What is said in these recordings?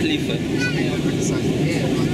Clifford. Yeah.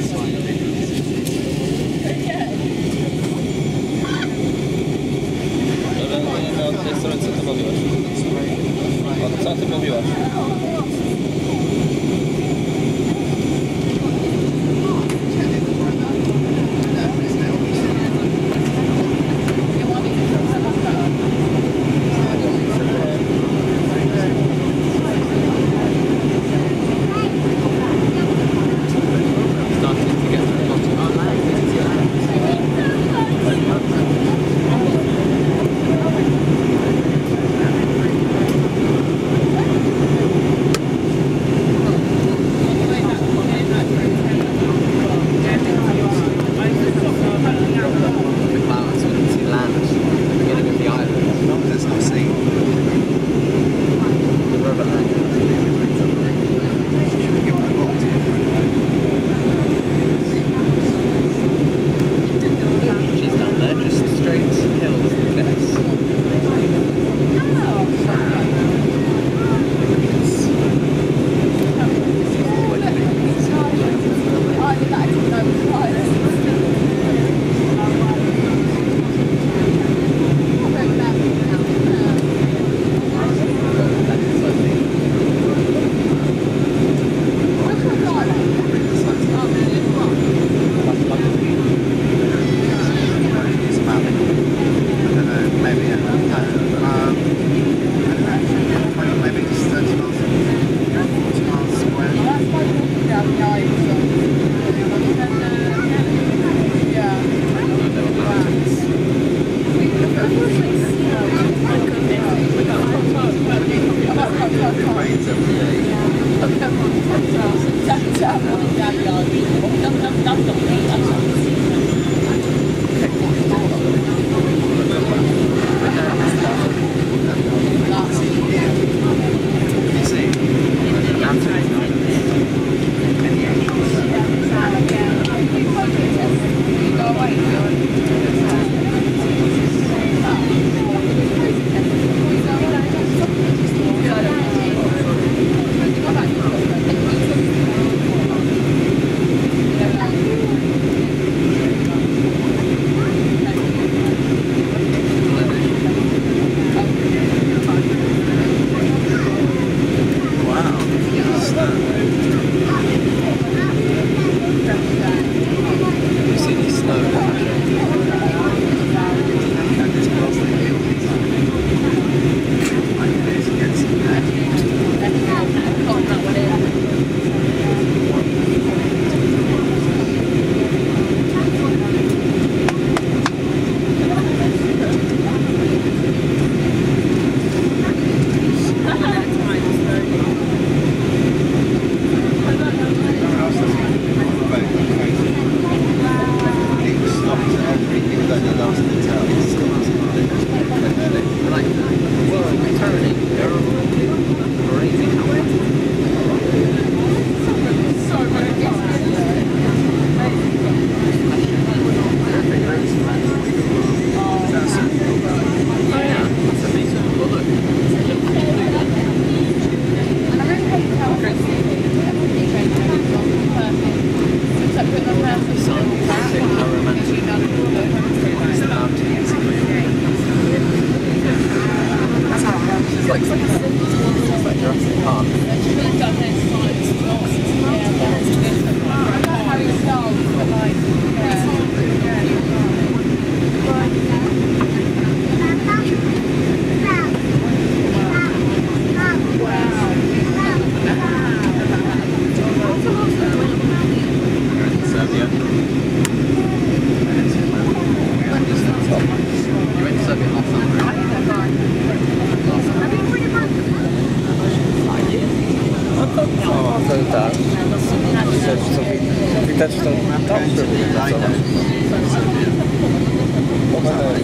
touched on top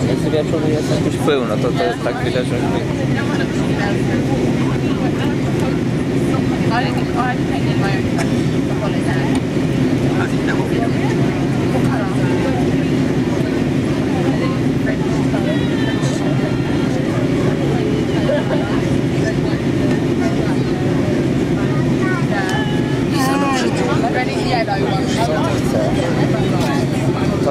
Jeśli wieczór jest jakiś pył, no to to jest tak widać, że... Ready? Yeah, no,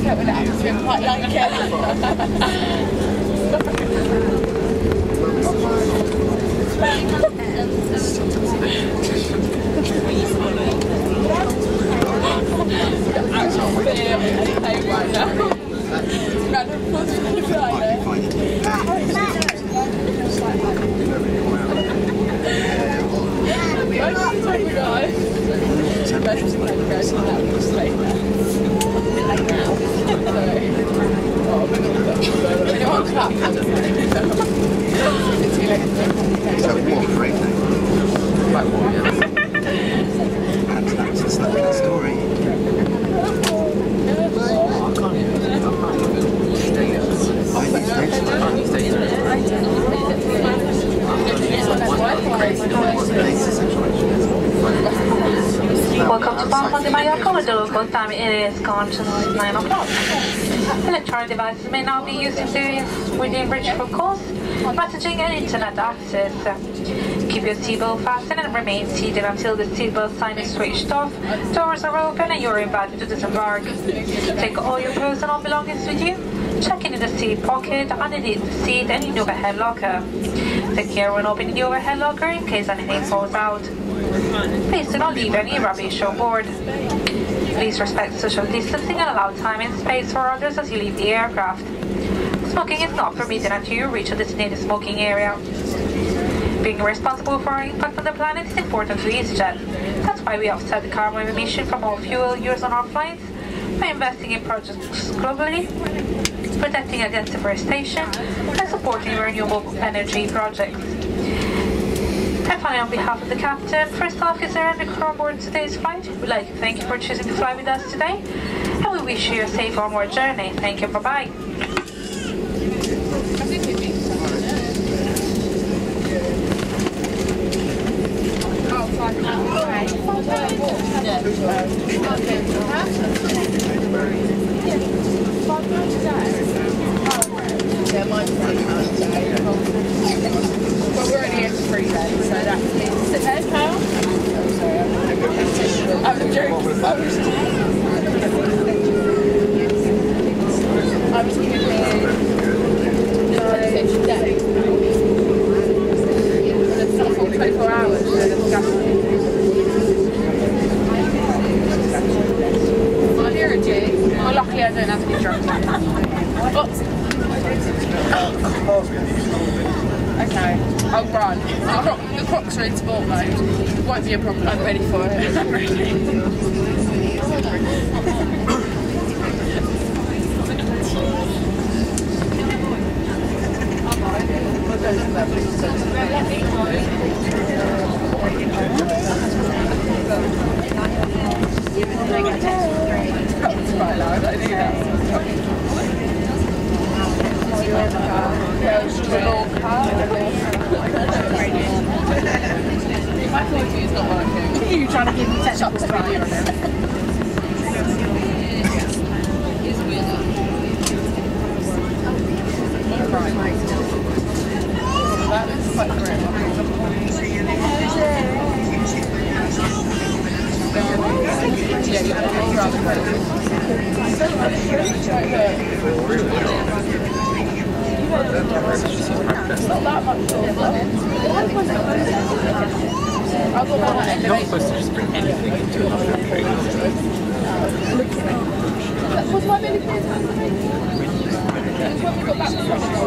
I an atmosphere quite like it. I'm guys, guys, guys, guys, guys, guys, guys, guys, guys, guys, guys, guys, guys, Welcome to Mallorca with the local time. It is gone to 9 o'clock. Electronic devices may now be used in the within reach for calls, messaging and internet access. Keep your seatbelt fastened and remain seated until the seatbelt sign is switched off, doors are open and you're invited to disembark. Take all your personal belongings with you. Check in the seat pocket, underneath the seat and in the overhead locker. Take care when opening the overhead locker in case anything falls out. Please do not leave any rubbish on board. Please respect social distancing and allow time and space for others as you leave the aircraft. Smoking is not permitted until you reach a designated smoking area. Being responsible for our impact on the planet is important to EasyJet. That's why we offset the carbon emission from all fuel used on our flights by investing in projects globally, protecting against deforestation, and supporting renewable energy projects. And finally, on behalf of the captain, first officer, and the crew on board today's flight, we'd like to thank you for choosing to fly with us today, and we wish you a safe onward journey. Thank you. Bye bye. Yeah, mine's pretty hard today. But we're only here for three days, so that means sit there, pal. Oh, sorry, I'm I'm joking. I was I was given ten fish a day. And it's not for 24 hours, so it's disgusting. I hear a G. Well, luckily I don't have any drugs. Oh. Okay, I'll run. The, croc, the crocs are in sport mode. Won't be a problem. I'm ready for it. I'm ready. I do that. My 4G is working. It? Yeah, you have to rather It's not that much I'll go back at You're not supposed to just bring anything into an arbitrary Was my baby please? It's when we got back from Mexico,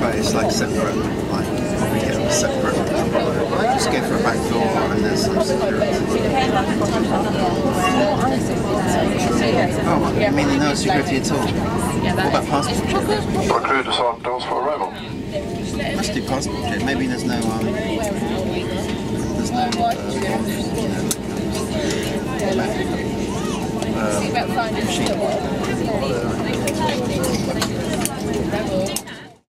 But it's like separate, like probably get a separate. Just go for a back door and there's some security. Oh, I mean no security at all. What about passport check? Our crew to sort those for arrival. Let's do passport check. Maybe there's no um, there's no uh, About finding machine.